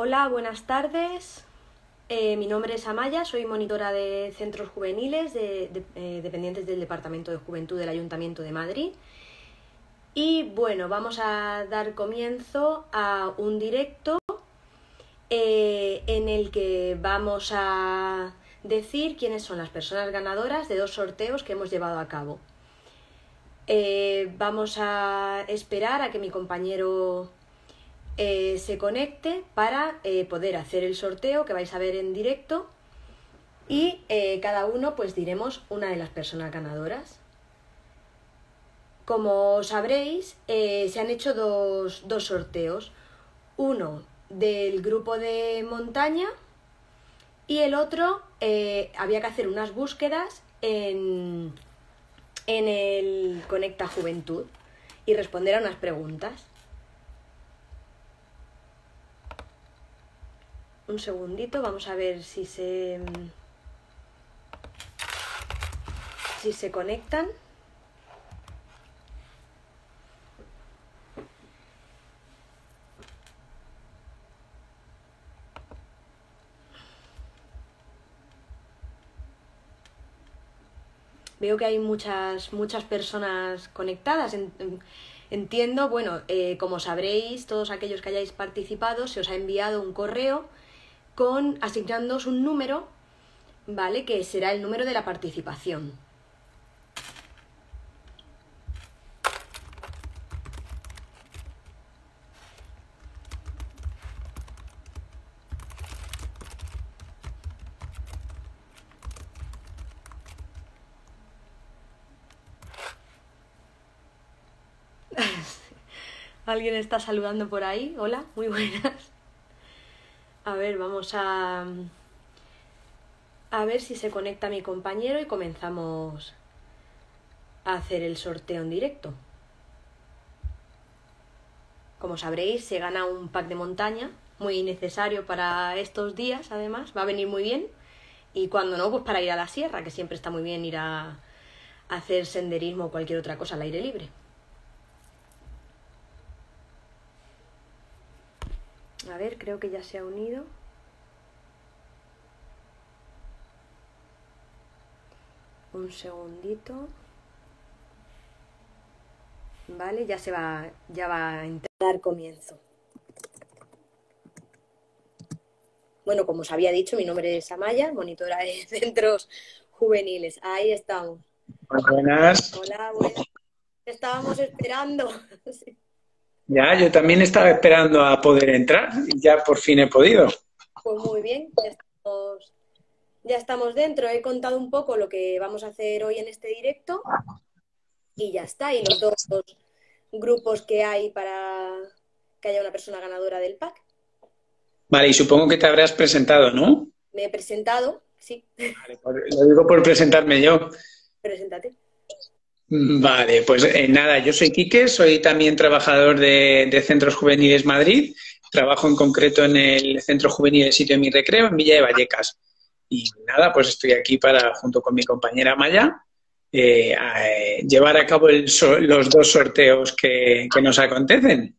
Hola, buenas tardes. Eh, mi nombre es Amaya, soy monitora de centros juveniles eh, dependientes del Departamento de Juventud del Ayuntamiento de Madrid. Y bueno, vamos a dar comienzo a un directo eh, en el que vamos a decir quiénes son las personas ganadoras de dos sorteos que hemos llevado a cabo. Vamos a esperar a que mi compañero eh, se conecte para eh, poder hacer el sorteo que vais a ver en directo y eh, cada uno pues diremos una de las personas ganadoras. Como sabréis, se han hecho dos, dos sorteos. Uno del grupo de montaña y el otro había que hacer unas búsquedas en, en el Conecta Juventud y responder a unas preguntas. Un segundito, vamos a ver si se si se conectan. Veo que hay muchas, muchas personas conectadas. Entiendo, bueno, eh, como sabréis, todos aquellos que hayáis participado, se os ha enviado un correo con asignándoos un número, ¿vale? Que será el número de la participación. Alguien está saludando por ahí. Hola, muy buenas. A ver, vamos a a ver si se conecta mi compañero y comenzamos a hacer el sorteo en directo. Como sabréis, se gana un pack de montaña, muy necesario para estos días, además, va a venir muy bien. Y cuando no, pues para ir a la sierra, que siempre está muy bien ir a, hacer senderismo o cualquier otra cosa al aire libre. A ver, creo que ya se ha unido. Un segundito. Vale, ya se va, ya va a dar comienzo. Bueno, como os había dicho, mi nombre es Amaya, monitora de centros juveniles. Ahí estamos. Buenas. Hola, buenas. Estábamos esperando. sí. Ya, yo también estaba esperando a poder entrar y ya por fin he podido. Pues muy bien, ya estamos, ya estamos dentro. He contado un poco lo que vamos a hacer hoy en este directo y ya está. Y los dos grupos que hay para que haya una persona ganadora del pack. Vale, y supongo que te habrás presentado, ¿no? Me he presentado, sí. Vale, por- lo digo por presentarme yo. Preséntate. Vale, pues eh, nada, yo soy Quique, soy también trabajador de, Centros Juveniles Madrid. Trabajo en concreto en el Centro Juvenil de Sitio de Mi Recreo, en Villa de Vallecas. Y nada, pues estoy aquí para, junto con mi compañera Maya, eh, eh, llevar a cabo los dos sorteos que, que nos acontecen.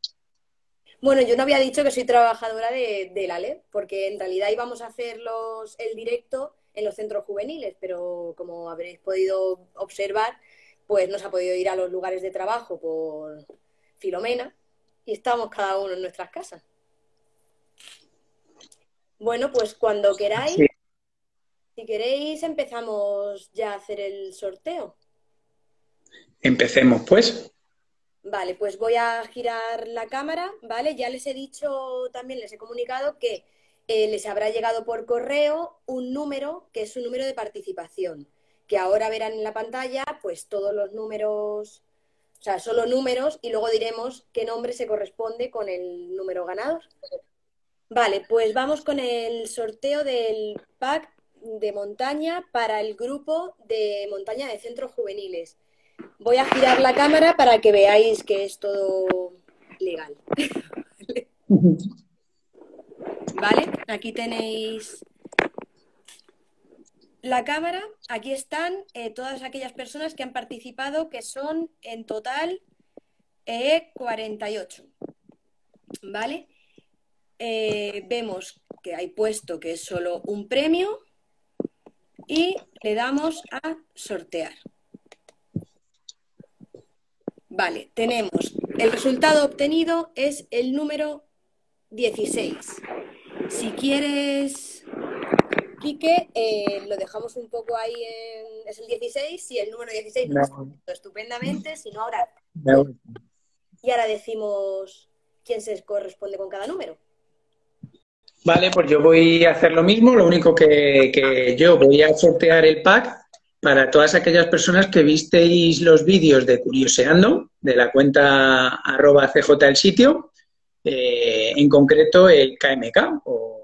Bueno, yo no había dicho que soy trabajadora de, la LEP, porque en realidad íbamos a hacer los, el directo en los centros juveniles, pero como habréis podido observar, pues no se ha podido ir a los lugares de trabajo por Filomena y estamos cada uno en nuestras casas. Bueno, pues cuando queráis, Sí. si queréis, empezamos ya a hacer el sorteo. Empecemos, pues. Vale, pues voy a girar la cámara, ¿vale? Ya les he dicho, también les he comunicado que eh, les habrá llegado por correo un número que es su número de participación, que ahora verán en la pantalla pues todos los números, o sea, solo números y luego diremos qué nombre se corresponde con el número ganador. Vale, pues vamos con el sorteo del pack de montaña para el grupo de montaña de centros juveniles. Voy a girar la cámara para que veáis que es todo legal. ¿Vale? Aquí tenéis la cámara. Aquí están eh, todas aquellas personas que han participado, que son en total eh, 48. ¿Vale? eh, vemos que hay puesto que es solo un premio y le damos a sortear. Vale, tenemos el resultado obtenido es el número 16. Si quieres, Quique, eh, lo dejamos un poco ahí en... Es el 16, si el número 16 nos está estupendamente, si no ahora... Y ahora decimos quién se corresponde con cada número. Vale, pues yo voy a hacer lo mismo, lo único que, que yo voy a sortear el pack para todas aquellas personas que visteis los vídeos de Curioseando, de la cuenta arroba CJ el sitio, eh, en concreto el KMK, o,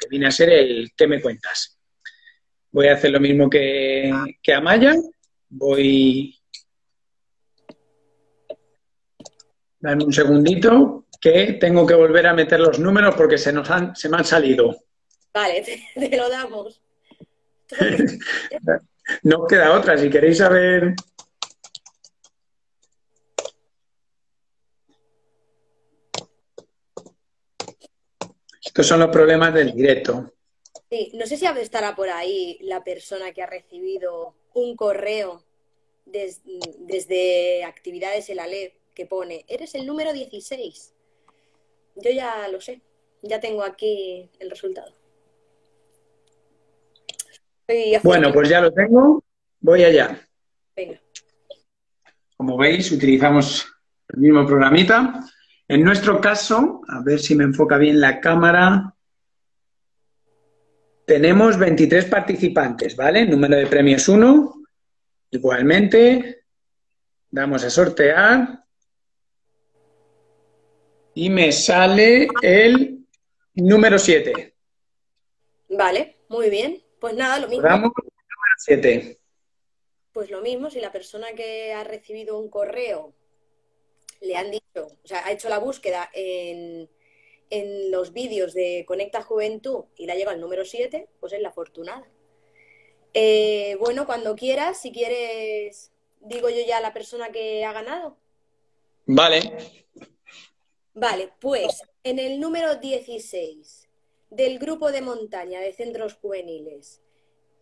que viene a ser el ¿Qué me cuentas? Voy a hacer lo mismo que, que Amaya, voy... Dame un segundito, que tengo que volver a meter los números porque se, nos han, se me han salido. Vale, te lo damos. No queda otra. Si queréis saber. Estos son los problemas del directo. Sí, no sé si estará por ahí la persona que ha recibido un correo desde actividades en la LED que pone, eres el número 16. Yo ya lo sé, ya tengo aquí el resultado. Bueno, pues ya lo tengo. Voy allá. Como veis, utilizamos el mismo programita. En nuestro caso, a ver si me enfoca bien la cámara, tenemos 23 participantes, ¿vale? Número de premios 1. Igualmente, damos a sortear y me sale el número 7. Vale, muy bien. Pues nada, lo mismo. Pues lo mismo, si la persona que ha recibido un correo le han dicho, o sea, ha hecho la búsqueda en, los vídeos de Conecta Juventud y le ha llegado el número 7, pues es la afortunada. Eh, bueno, cuando quieras, si quieres, digo yo ya la persona que ha ganado. Vale. Vale, pues en el número 16 del grupo de montaña de centros juveniles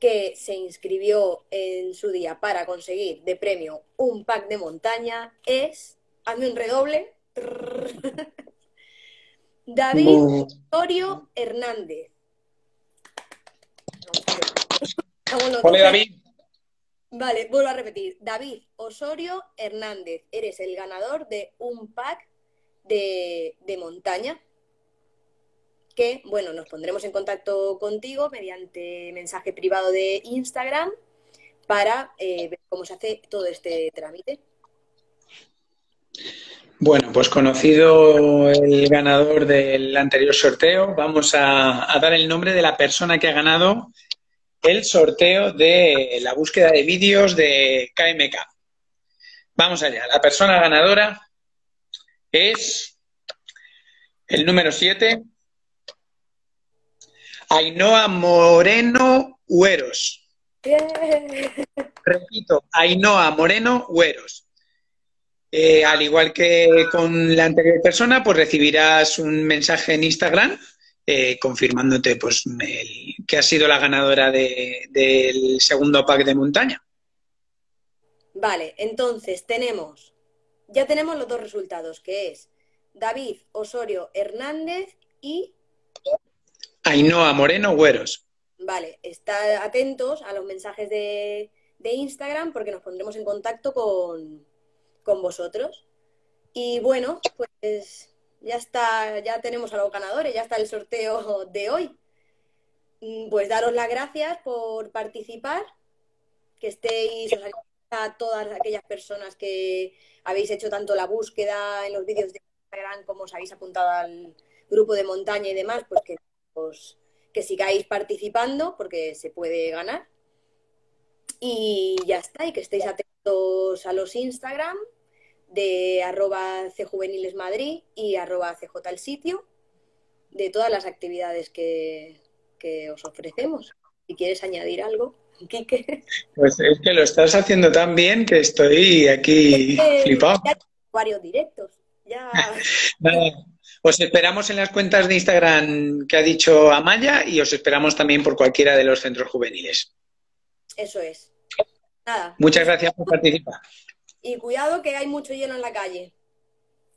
que se inscribió en su día para conseguir de premio un pack de montaña es, hazme un redoble, David Osorio Hernández. Hola, David. Vale, vuelvo a repetir. David Osorio Hernández, eres el ganador de un pack de, de montaña que, bueno, nos pondremos en contacto contigo mediante mensaje privado de Instagram para eh, ver cómo se hace todo este trámite. Bueno, pues conocido el ganador del anterior sorteo, vamos a, dar el nombre de la persona que ha ganado el sorteo de la búsqueda de vídeos de KMK. Vamos allá. La persona ganadora es el número 7, Ainhoa Moreno Hueros. Repito, Ainhoa Moreno Hueros. Eh, al igual que con la anterior persona, pues recibirás un mensaje en Instagram eh, confirmándote pues, que has sido la ganadora del segundo pack de montaña. Vale, entonces tenemos, ya tenemos los dos resultados, que es David Osorio Hernández y Ainhoa Moreno Güeros. Vale, estad atentos a los mensajes de, Instagram porque nos pondremos en contacto con, vosotros. Y bueno, pues ya está, ya tenemos a los ganadores, ya está el sorteo de hoy. Mm, pues daros las gracias por participar, que estéis, a todas aquellas personas que habéis hecho tanto la búsqueda en los vídeos de Instagram como os habéis apuntado al grupo de montaña y demás, pues que que sigáis participando porque se puede ganar. Y ya está, y que estéis atentos a los Instagram de arroba cjuvenilesmadrid y arroba cj el sitio, de todas las actividades que, que os ofrecemos. Si quieres añadir algo. Quique. Pues es que lo estás haciendo tan bien que estoy aquí flipado. Ya varios directos. Ya. Os esperamos en las cuentas de Instagram que ha dicho Amaya y os esperamos también por cualquiera de los centros juveniles. Eso es. Muchas gracias por participar. Y cuidado que hay mucho hielo en la calle.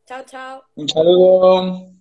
Chao, chao. Un saludo.